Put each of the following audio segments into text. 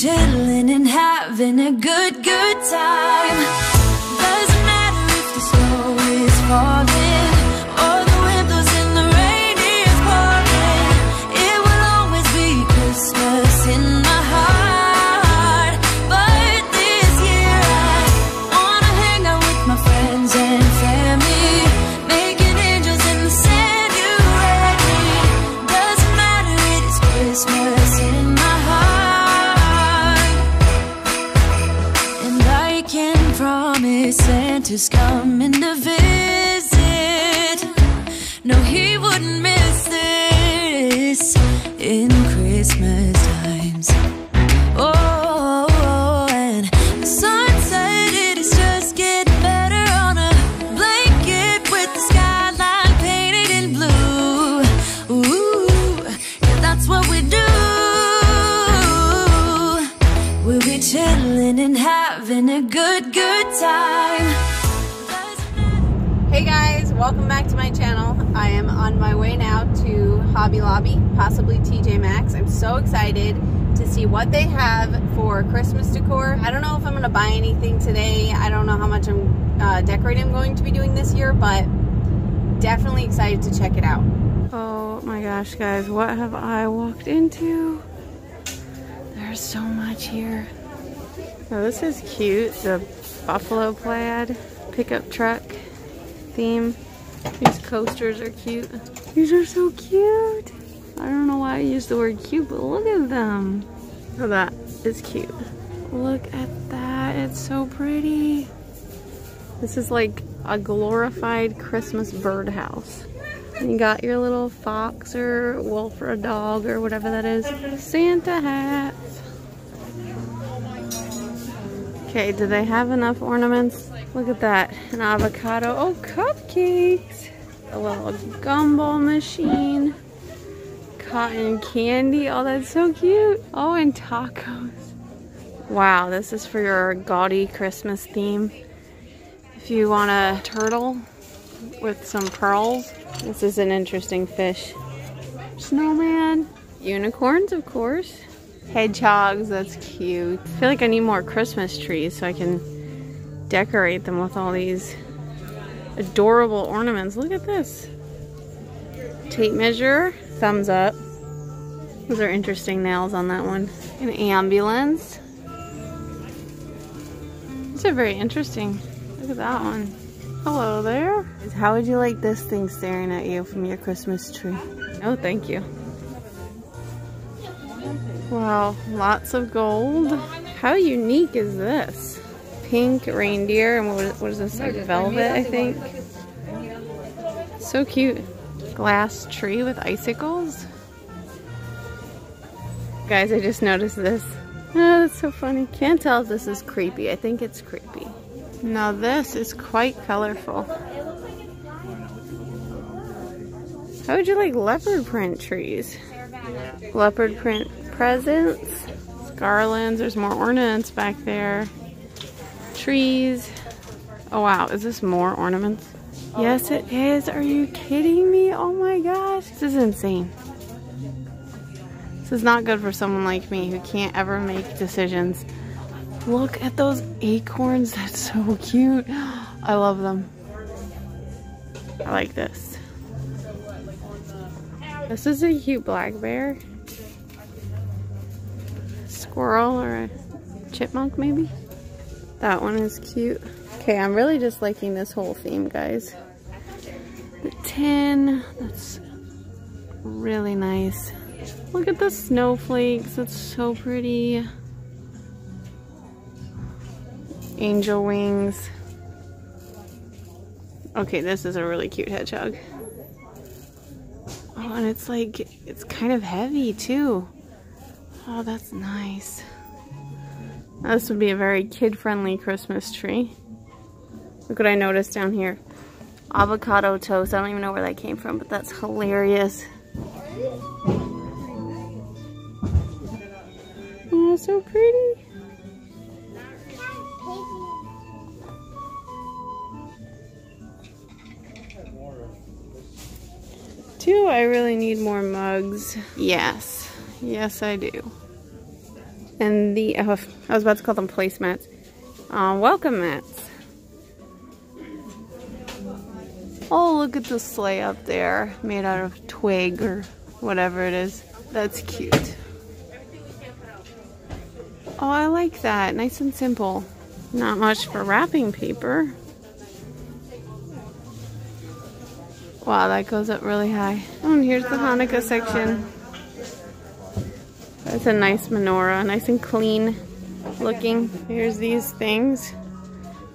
chilling and having a good, good time. Welcome back to my channel. I am on my way now to Hobby Lobby, possibly TJ Maxx. I'm so excited to see what they have for Christmas decor. I don't know if I'm going to buy anything today. I don't know how much I'm uh, decorating I'm going to be doing this year, but definitely excited to check it out. Oh my gosh, guys, what have I walked into? There's so much here. Oh, this is cute. The buffalo plaid pickup truck theme. These coasters are cute. These are so cute. I don't know why I use the word cute, but look at them. Oh, that is cute. Look at that. It's so pretty. This is like a glorified Christmas birdhouse. And you got your little fox or wolf or a dog or whatever that is. Santa hats. Okay, do they have enough ornaments? Look at that. An avocado. Oh, cupcakes. A little gumball machine. Cotton candy. Oh, that's so cute. Oh, and tacos. Wow, this is for your gaudy Christmas theme. If you want a turtle with some pearls, this is an interesting fish. Snowman. Unicorns, of course. Hedgehogs, that's cute. I feel like I need more Christmas trees so I can decorate them with all these adorable ornaments. Look at this. Tape measure, thumbs up. Those are interesting nails on that one. An ambulance. These are very interesting. Look at that one. Hello there. How would you like this thing staring at you from your Christmas tree? Oh, thank you. Wow, lots of gold. How unique is this? Pink reindeer, and what is, what is this, like velvet, I think? So cute. Glass tree with icicles. Guys, I just noticed this. Oh, that's so funny. Can't tell if this is creepy. I think it's creepy. Now this is quite colorful. How would you like leopard print trees? Leopard print presents, garlands, there's more ornaments back there. Trees. Oh wow, is this more ornaments? Yes it is. Are you kidding me? Oh my gosh, this is insane. This is not good for someone like me who can't ever make decisions. Look at those acorns. That's so cute. I love them. I like this. This is a cute black bear. Squirrel or a chipmunk maybe. That one is cute. Okay, I'm really just liking this whole theme, guys. The tin, that's really nice. Look at the snowflakes, it's so pretty. Angel wings. Okay, this is a really cute hedgehog. Oh, and it's like, it's kind of heavy too. Oh, that's nice. This would be a very kid-friendly Christmas tree. Look what I noticed down here. Avocado toast. I don't even know where that came from, but that's hilarious. Oh, so pretty. Do I really need more mugs? Yes. Yes, I do. And the, oh, I was about to call them placemats. Uh, welcome mats. Oh, look at the sleigh up there, made out of twig or whatever it is. That's cute. Oh, I like that. Nice and simple. Not much for wrapping paper. Wow, that goes up really high. Oh, and here's the Hanukkah section. That's a nice menorah, nice and clean looking. Here's these things.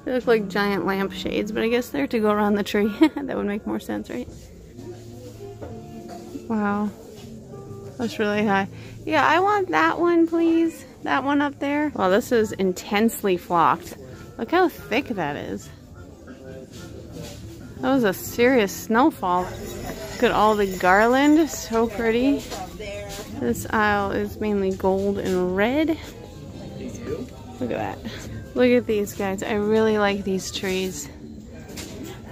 They look like giant lampshades, but I guess they're to go around the tree. that would make more sense, right? Wow. That's really high. Yeah, I want that one, please. That one up there. Wow, this is intensely flocked. Look how thick that is. That was a serious snowfall. Look at all the garland. So pretty. This aisle is mainly gold and red. Look at that. Look at these guys. I really like these trees.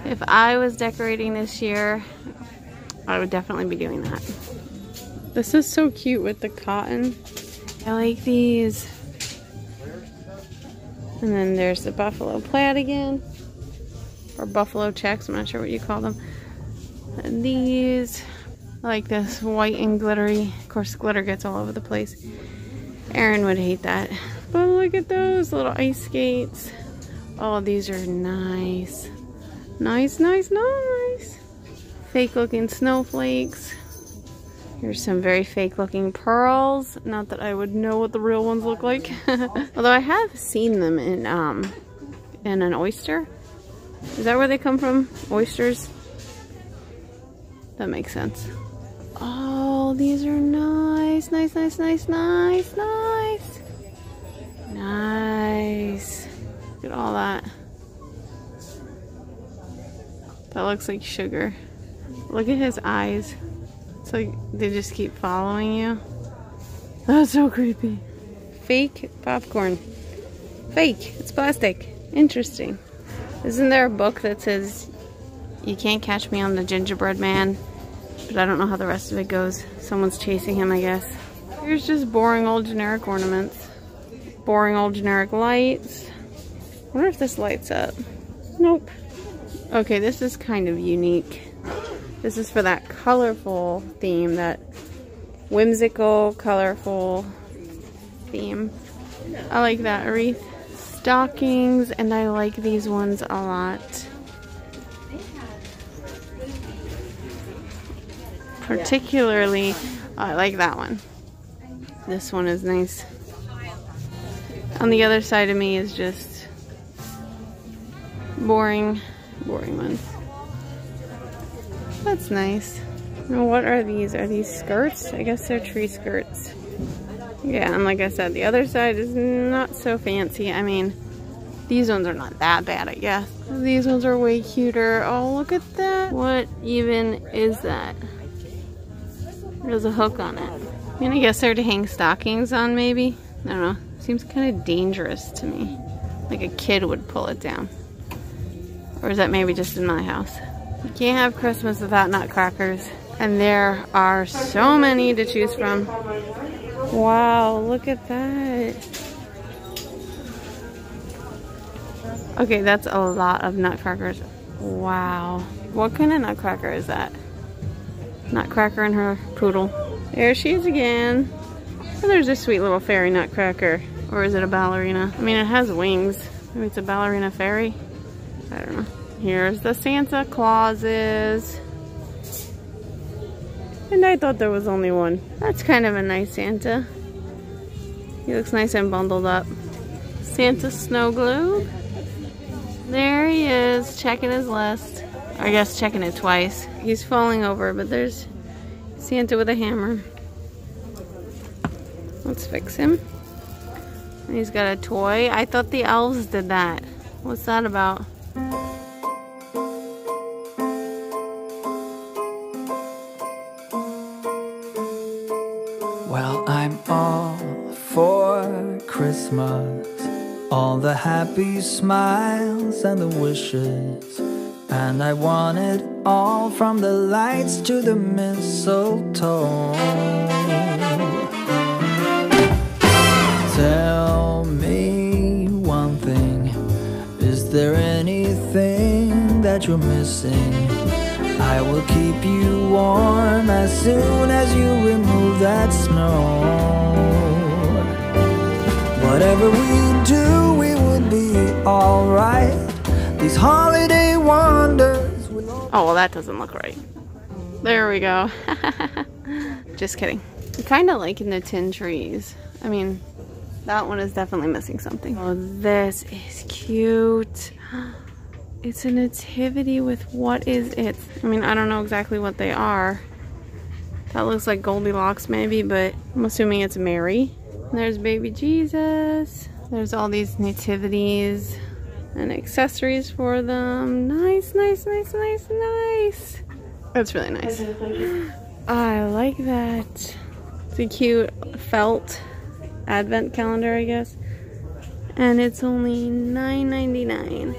If I was decorating this year, I would definitely be doing that. This is so cute with the cotton. I like these. And then there's the buffalo plaid again. Or buffalo checks, I'm not sure what you call them. And these, Like this white and glittery. Of course, glitter gets all over the place. Aaron would hate that. But look at those little ice skates. Oh, these are nice. Nice, nice, nice. Fake looking snowflakes. Here's some very fake looking pearls. Not that I would know what the real ones look like. Although I have seen them in um in an oyster. Is that where they come from? Oysters? That makes sense. Oh, these are nice, nice, nice, nice, nice, nice. Nice. Look at all that. That looks like sugar. Look at his eyes. It's like they just keep following you. That's so creepy. Fake popcorn. Fake. It's plastic. Interesting. Isn't there a book that says you can't catch me on the gingerbread man? But I don't know how the rest of it goes. Someone's chasing him, I guess. Here's just boring old generic ornaments. Boring old generic lights. I wonder if this lights up. Nope. Okay, this is kind of unique. This is for that colorful theme, that whimsical, colorful theme. I like that wreath. Stockings, and I like these ones a lot. Particularly, I like that one. This one is nice. On the other side of me is just boring, boring ones. That's nice. Now what are these? Are these skirts? I guess they're tree skirts. Yeah, and like I said, the other side is not so fancy. I mean, these ones are not that bad, I guess. These ones are way cuter. Oh, look at that. What even is that? There's a hook on it. I mean, I guess they're to hang stockings on, maybe? I don't know. Seems kind of dangerous to me. Like a kid would pull it down. Or is that maybe just in my house? You can't have Christmas without nutcrackers. And there are so many to choose from. Wow, look at that. Okay, that's a lot of nutcrackers. Wow. What kind of nutcracker is that? Nutcracker and her poodle. There she is again. There's a sweet little fairy nutcracker. Or is it a ballerina? I mean, it has wings. Maybe it's a ballerina fairy. I don't know. Here's the Santa Clauses. And I thought there was only one. That's kind of a nice Santa. He looks nice and bundled up. Santa Snow. There he is, checking his list. I guess checking it twice. He's falling over, but there's Santa with a hammer. Let's fix him. And he's got a toy. I thought the elves did that. What's that about? Well, I'm all for Christmas. All the happy smiles and the wishes. And I want it all from the lights to the mistletoe. Tell me one thing Is there anything that you're missing? I will keep you warm as soon as you remove that snow. Whatever we do, we would be alright. These holiday wonders Oh, well, that doesn't look right. There we go. Just kidding. I'm kind of liking the tin trees. I mean, that one is definitely missing something. Oh, this is cute. It's a nativity with what is it? I mean, I don't know exactly what they are. That looks like Goldilocks maybe, but I'm assuming it's Mary. There's baby Jesus. There's all these nativities and accessories for them. Nice, nice, nice, nice, nice. That's really nice. I like that. It's a cute felt advent calendar, I guess. And it's only $9.99,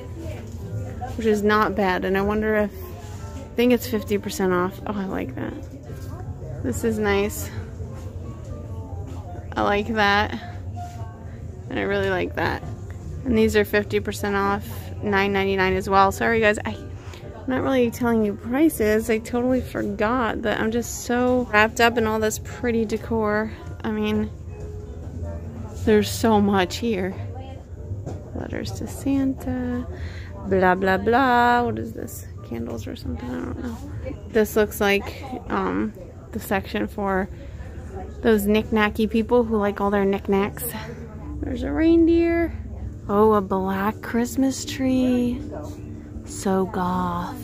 which is not bad. And I wonder if, I think it's 50% off. Oh, I like that. This is nice. I like that. And I really like that. And these are 50% off, $9.99 as well. Sorry guys, I, I'm not really telling you prices. I totally forgot that I'm just so wrapped up in all this pretty decor. I mean, there's so much here. Letters to Santa, blah, blah, blah. What is this? Candles or something? I don't know. This looks like um, the section for those knick-knacky people who like all their knickknacks. There's a reindeer. Oh, a black Christmas tree. So goth.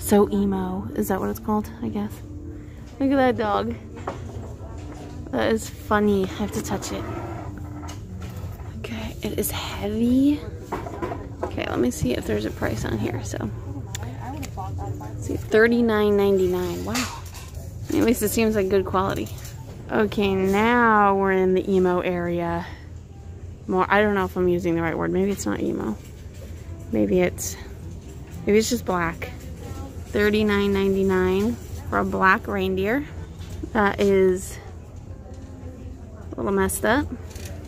So emo. Is that what it's called? I guess. Look at that dog. That is funny. I have to touch it. Okay, it is heavy. Okay, let me see if there's a price on here. So, see, $39.99. Wow. At least it seems like good quality. Okay, now we're in the emo area. More, I don't know if I'm using the right word. Maybe it's not emo. Maybe it's, maybe it's just black. $39.99 for a black reindeer. That is a little messed up.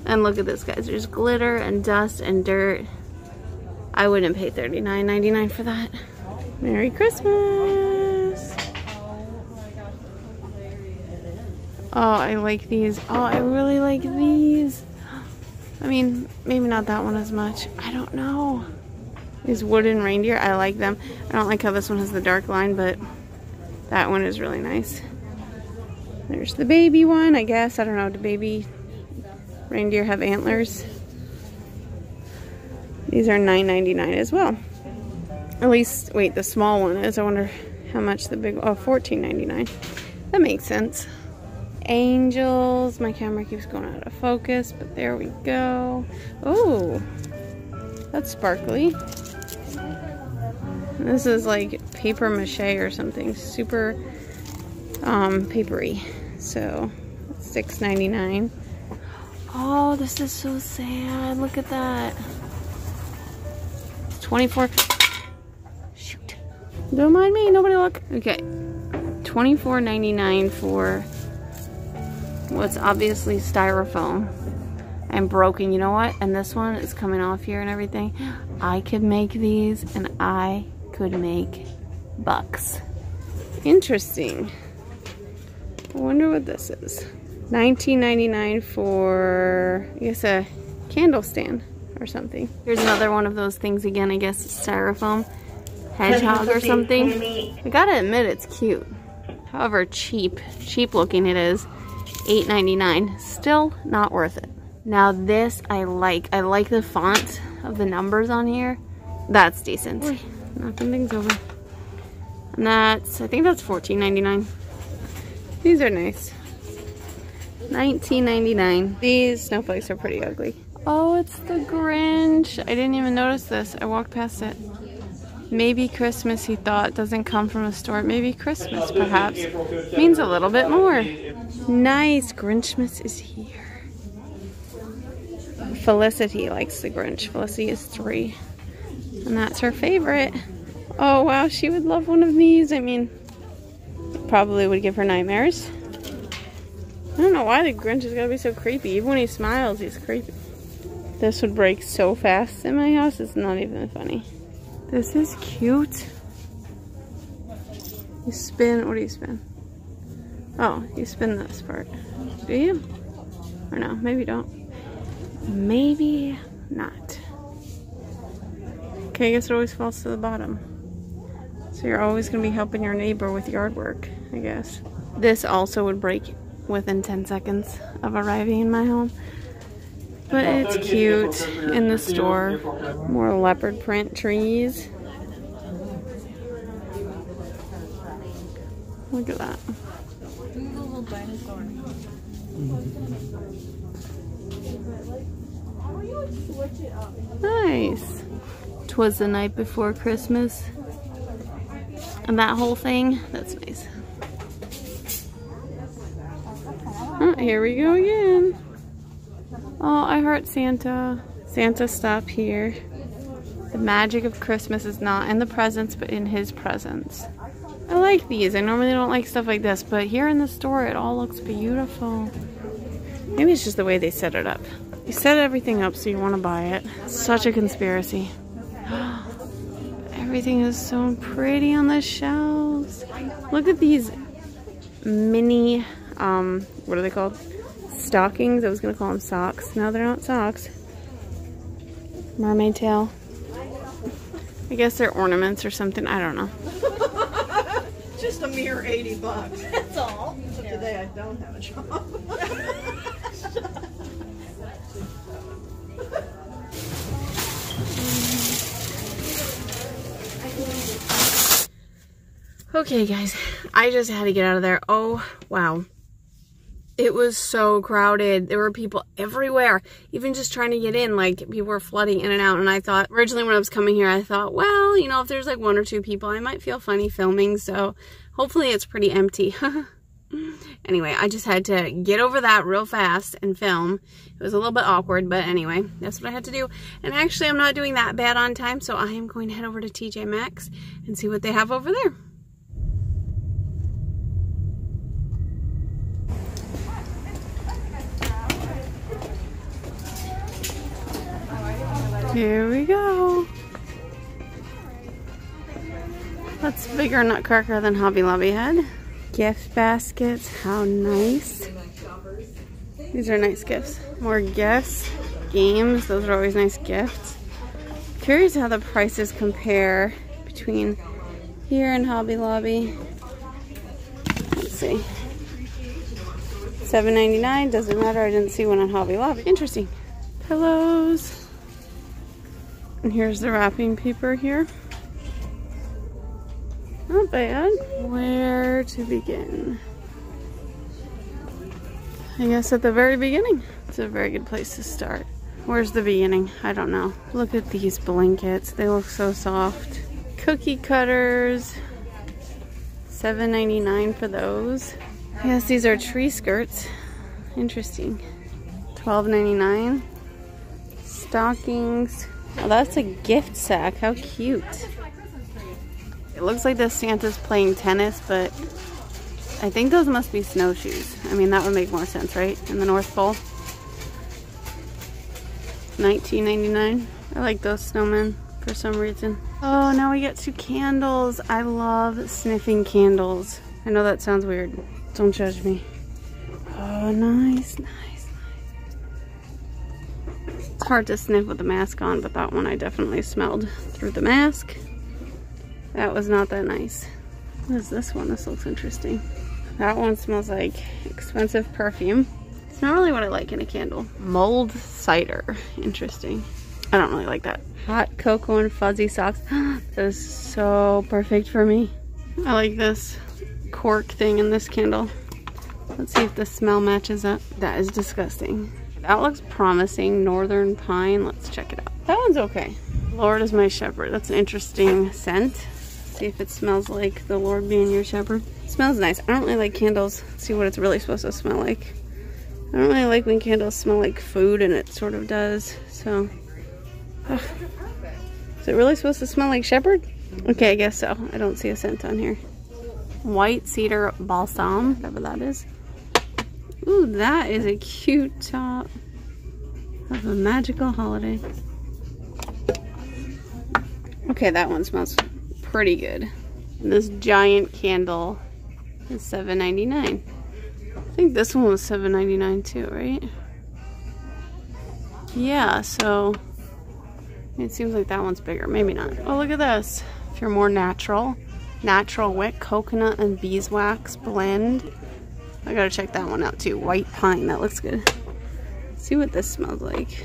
And look at this, guys. There's glitter and dust and dirt. I wouldn't pay $39.99 for that. Merry Christmas! Oh, I like these. Oh, I really like these. I mean, maybe not that one as much. I don't know. These wooden reindeer, I like them. I don't like how this one has the dark line, but that one is really nice. There's the baby one, I guess. I don't know, do baby reindeer have antlers? These are $9.99 as well. At least, wait, the small one is. I wonder how much the big, oh, $14.99. That makes sense. Angels. My camera keeps going out of focus, but there we go. Oh, that's sparkly. This is like paper mache or something. Super um, papery. So, $6.99. Oh, this is so sad. Look at that. 24 Shoot. Don't mind me. Nobody look. Okay. $24.99 for what's obviously styrofoam and broken. You know what? And this one is coming off here and everything. I could make these and I could make bucks. Interesting. I wonder what this is. $19.99 for, I guess, a candle stand or something. Here's another one of those things again, I guess styrofoam hedgehog or something. I gotta admit it's cute. However cheap, cheap looking it is. $8.99. Still not worth it. Now this I like. I like the font of the numbers on here. That's decent. Oy, knocking things over. And that's, I think that's $14.99. These are nice. $19.99. These snowflakes are pretty ugly. Oh, it's the Grinch. I didn't even notice this. I walked past it. Maybe Christmas, he thought, doesn't come from a store. Maybe Christmas, perhaps, means a little bit more. Nice. Grinchmas is here. Felicity likes the Grinch. Felicity is three. And that's her favorite. Oh, wow. She would love one of these. I mean, probably would give her nightmares. I don't know why the Grinch is gotta be so creepy. Even when he smiles, he's creepy. This would break so fast in my house, it's not even funny. This is cute. You spin, what do you spin? Oh, you spin this part. Do you? Or no, maybe don't. Maybe not. Okay, I guess it always falls to the bottom. So you're always gonna be helping your neighbor with yard work, I guess. This also would break within 10 seconds of arriving in my home. But it's cute in the store. More leopard print trees. Look at that. Nice. Twas the night before Christmas. And that whole thing, that's nice. Oh, here we go again. Oh, I heart Santa. Santa, stop here. The magic of Christmas is not in the presents, but in his presence. I like these. I normally don't like stuff like this, but here in the store, it all looks beautiful. Maybe it's just the way they set it up. You set everything up so you want to buy it. Such a conspiracy. Everything is so pretty on the shelves. Look at these mini, um, what are they called? Stockings. I was going to call them socks. No, they're not socks. Mermaid tail. I guess they're ornaments or something. I don't know. Just a mere 80 bucks. That's all. Except today I don't have a job. Okay, guys, I just had to get out of there. Oh, wow. It was so crowded. There were people everywhere, even just trying to get in. Like, people were flooding in and out. And I thought, originally when I was coming here, I thought, well, you know, if there's like one or two people, I might feel funny filming. So hopefully it's pretty empty. anyway, I just had to get over that real fast and film. It was a little bit awkward, but anyway, that's what I had to do. And actually, I'm not doing that bad on time, so I am going to head over to TJ Maxx and see what they have over there. Here we go. That's bigger nutcracker than Hobby Lobby had. Gift baskets, how nice. These are nice gifts. More gifts, games, those are always nice gifts. Curious how the prices compare between here and Hobby Lobby. Let's see. $7.99, doesn't matter, I didn't see one on Hobby Lobby. Interesting. Pillows. And here's the wrapping paper here. Not bad. Where to begin? I guess at the very beginning. It's a very good place to start. Where's the beginning? I don't know. Look at these blankets. They look so soft. Cookie cutters. $7.99 for those. Yes, these are tree skirts. Interesting. $12.99. Stockings. Oh, that's a gift sack. How cute. It looks like the Santa's playing tennis, but I think those must be snowshoes. I mean, that would make more sense, right? In the North Pole. 19.99. I like those snowmen for some reason. Oh, now we get two candles. I love sniffing candles. I know that sounds weird. Don't judge me. Oh, nice, nice. Hard to sniff with the mask on, but that one I definitely smelled through the mask. That was not that nice. What is this one? This looks interesting. That one smells like expensive perfume. It's not really what I like in a candle. Mulled cider. Interesting. I don't really like that. Hot cocoa and fuzzy socks. that is so perfect for me. I like this cork thing in this candle. Let's see if the smell matches up. That is disgusting. That looks promising. Northern Pine. Let's check it out. That one's okay. Lord is my shepherd. That's an interesting scent. See if it smells like the Lord being your shepherd. It smells nice. I don't really like candles. Let's see what it's really supposed to smell like. I don't really like when candles smell like food and it sort of does. So, Ugh. is it really supposed to smell like shepherd? Okay, I guess so. I don't see a scent on here. White cedar balsam, whatever that is. Ooh, that is a cute top of a magical holiday. Okay, that one smells pretty good. And this giant candle is $7.99. I think this one was $7.99 too, right? Yeah, so it seems like that one's bigger. Maybe not. Oh, look at this. If you're more natural, natural wick, coconut and beeswax blend. I gotta check that one out too. White pine, that looks good. Let's see what this smells like.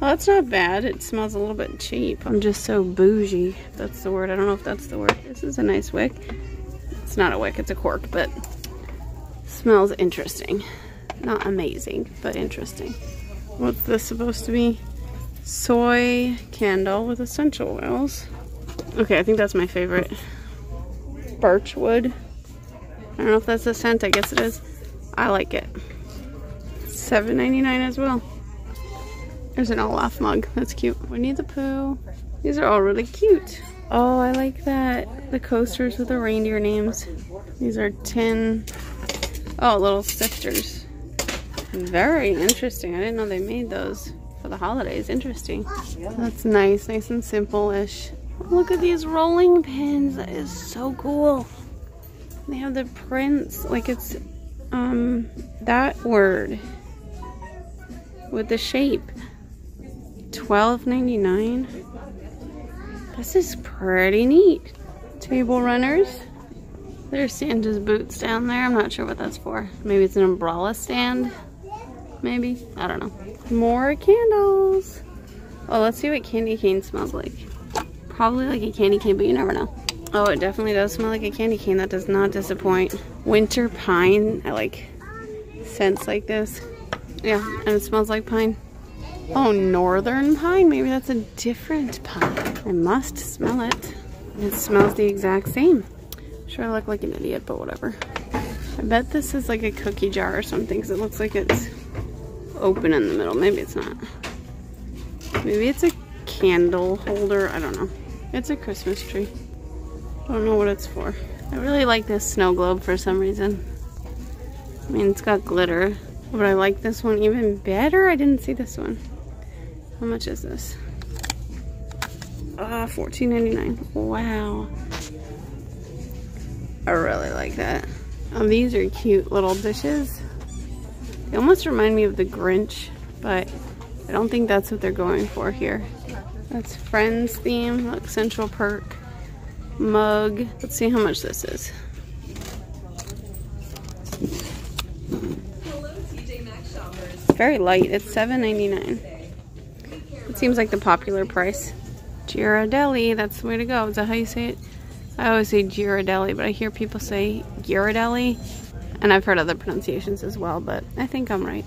Oh, that's not bad. It smells a little bit cheap. I'm just so bougie, that's the word. I don't know if that's the word. This is a nice wick. It's not a wick, it's a cork, but smells interesting. Not amazing, but interesting. What's this supposed to be? Soy candle with essential oils. Okay, I think that's my favorite. Birch wood. I don't know if that's a scent, I guess it is. I like it. $7.99 as well. There's an Olaf mug. That's cute. Winnie the Pooh. These are all really cute. Oh, I like that. The coasters with the reindeer names. These are tin. Oh, little sifters. Very interesting. I didn't know they made those for the holidays. Interesting. That's nice. Nice and simple-ish. Look at these rolling pins. That is so cool. They have the prints. Like it's, um, that word. With the shape. $12.99. This is pretty neat. Table runners. There's Santa's boots down there. I'm not sure what that's for. Maybe it's an umbrella stand. Maybe. I don't know. More candles. Oh, let's see what candy cane smells like. Probably like a candy cane, but you never know. Oh, it definitely does smell like a candy cane. That does not disappoint. Winter pine. I like scents like this. Yeah, and it smells like pine. Oh, northern pine? Maybe that's a different pine. I must smell it. It smells the exact same. Sure, I look like an idiot, but whatever. I bet this is like a cookie jar or something because it looks like it's open in the middle. Maybe it's not. Maybe it's a candle holder. I don't know. It's a Christmas tree. I don't know what it's for. I really like this snow globe for some reason. I mean, it's got glitter. But I like this one even better. I didn't see this one. How much is this? Ah, uh, $14.99. Wow. I really like that. Oh, these are cute little dishes. They almost remind me of the Grinch, but I don't think that's what they're going for here. That's Friends theme. Look, Central Perk mug. Let's see how much this is. very light. It's $7.99. It seems like the popular price. Ghirardelli, that's the way to go. Is that how you say it? I always say Ghirardelli, but I hear people say Ghirardelli. And I've heard other pronunciations as well, but I think I'm right.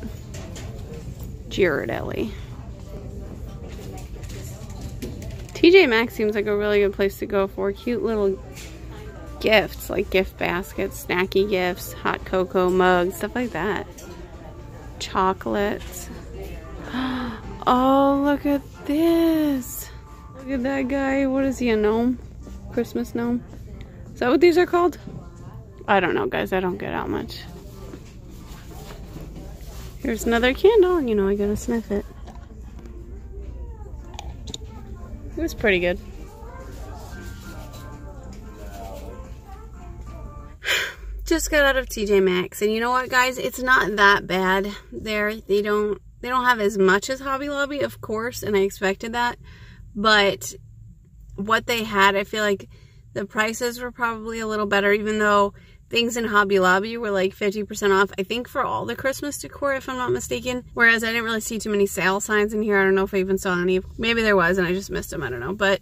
Ghirardelli. TJ Maxx seems like a really good place to go for cute little gifts, like gift baskets, snacky gifts, hot cocoa mugs, stuff like that. Chocolates. Oh, look at this. Look at that guy. What is he, a gnome? Christmas gnome? Is that what these are called? I don't know, guys. I don't get out much. Here's another candle, and you know I gotta sniff it. It was pretty good. Just got out of TJ Maxx, and you know what, guys? It's not that bad there. They don't they don't have as much as Hobby Lobby, of course, and I expected that. But what they had, I feel like the prices were probably a little better, even though things in Hobby Lobby were like 50% off, I think for all the Christmas decor, if I'm not mistaken. Whereas I didn't really see too many sale signs in here. I don't know if I even saw any. Maybe there was and I just missed them. I don't know. But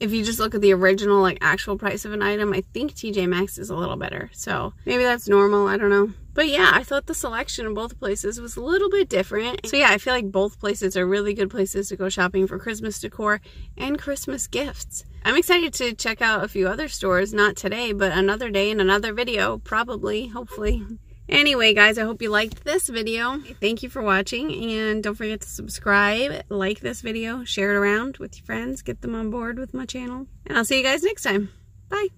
if you just look at the original, like actual price of an item, I think TJ Maxx is a little better. So maybe that's normal. I don't know. But yeah, I thought the selection in both places was a little bit different. So yeah, I feel like both places are really good places to go shopping for Christmas decor and Christmas gifts. I'm excited to check out a few other stores, not today, but another day in another video, probably, hopefully. Anyway, guys, I hope you liked this video. Thank you for watching, and don't forget to subscribe, like this video, share it around with your friends, get them on board with my channel. And I'll see you guys next time. Bye.